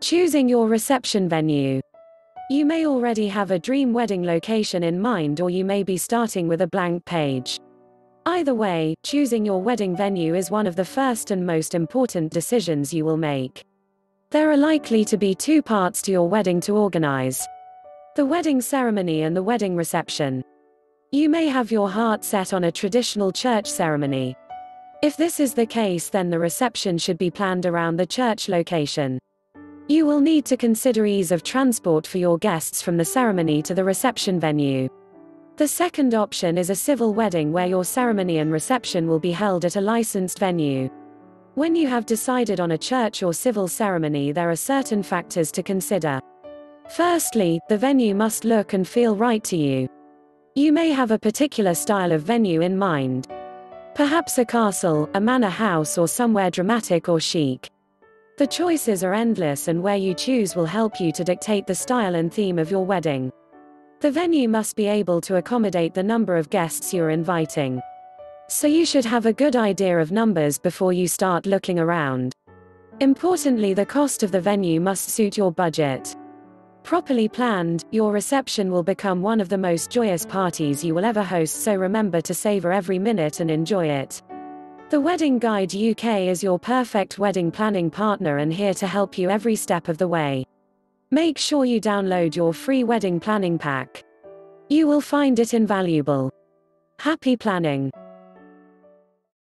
Choosing your reception venue. You may already have a dream wedding location in mind or you may be starting with a blank page. Either way, choosing your wedding venue is one of the first and most important decisions you will make. There are likely to be two parts to your wedding to organize the wedding ceremony and the wedding reception. You may have your heart set on a traditional church ceremony. If this is the case, then the reception should be planned around the church location. You will need to consider ease of transport for your guests from the ceremony to the reception venue. The second option is a civil wedding where your ceremony and reception will be held at a licensed venue. When you have decided on a church or civil ceremony, there are certain factors to consider. Firstly, the venue must look and feel right to you. You may have a particular style of venue in mind. Perhaps a castle, a manor house, or somewhere dramatic or chic. The choices are endless, and where you choose will help you to dictate the style and theme of your wedding. The venue must be able to accommodate the number of guests you're inviting. So you should have a good idea of numbers before you start looking around. Importantly, the cost of the venue must suit your budget. Properly planned, your reception will become one of the most joyous parties you will ever host, so remember to savor every minute and enjoy it. The Wedding Guide UK is your perfect wedding planning partner and here to help you every step of the way. Make sure you download your free wedding planning pack. You will find it invaluable. Happy planning!